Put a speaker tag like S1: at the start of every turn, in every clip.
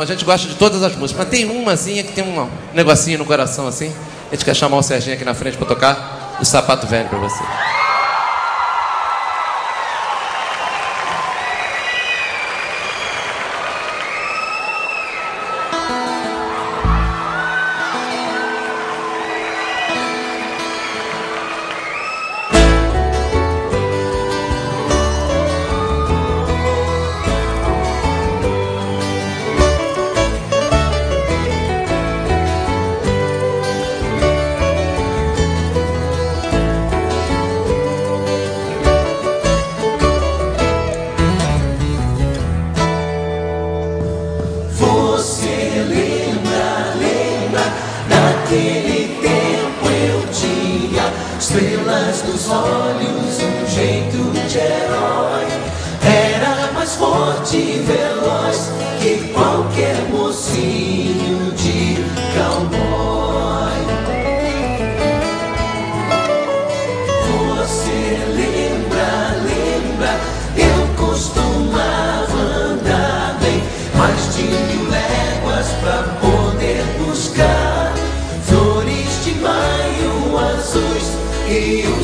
S1: A gente gosta de todas as músicas, mas tem uma assim que tem um negocinho no coração assim. A gente quer chamar o Serginho aqui na frente para tocar o sapato velho para você.
S2: Estrelas nos olhos, um jeito de herói. Era mais forte e veloz que qualquer mocinho de cowboy.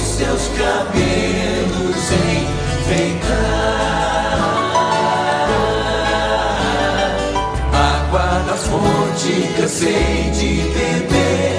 S2: Seus cabelos enfeitar. Água da fonte, cansei de beber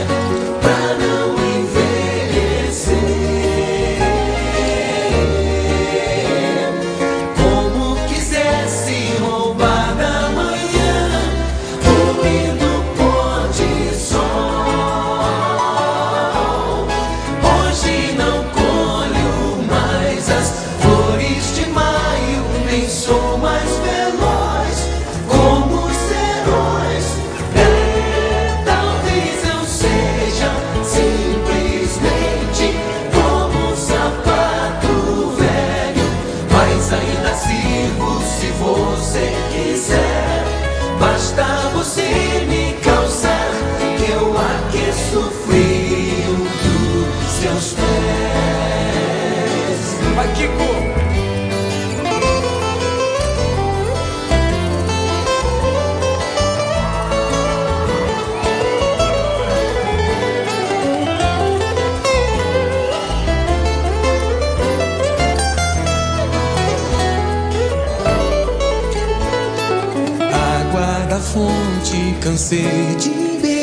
S3: fonte, cansei de beber.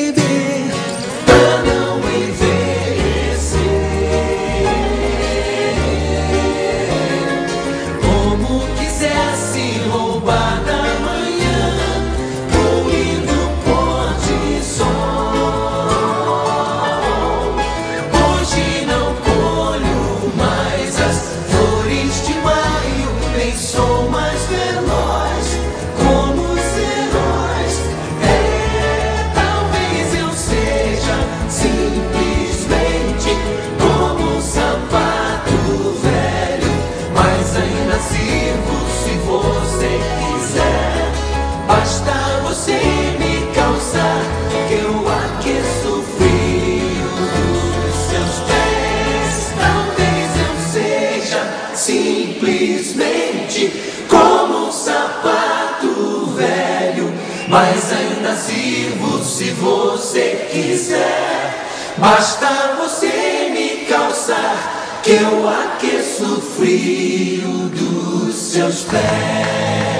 S2: Mas ainda sirvo se você quiser. Basta você me calçar que eu aqueço o frio dos seus pés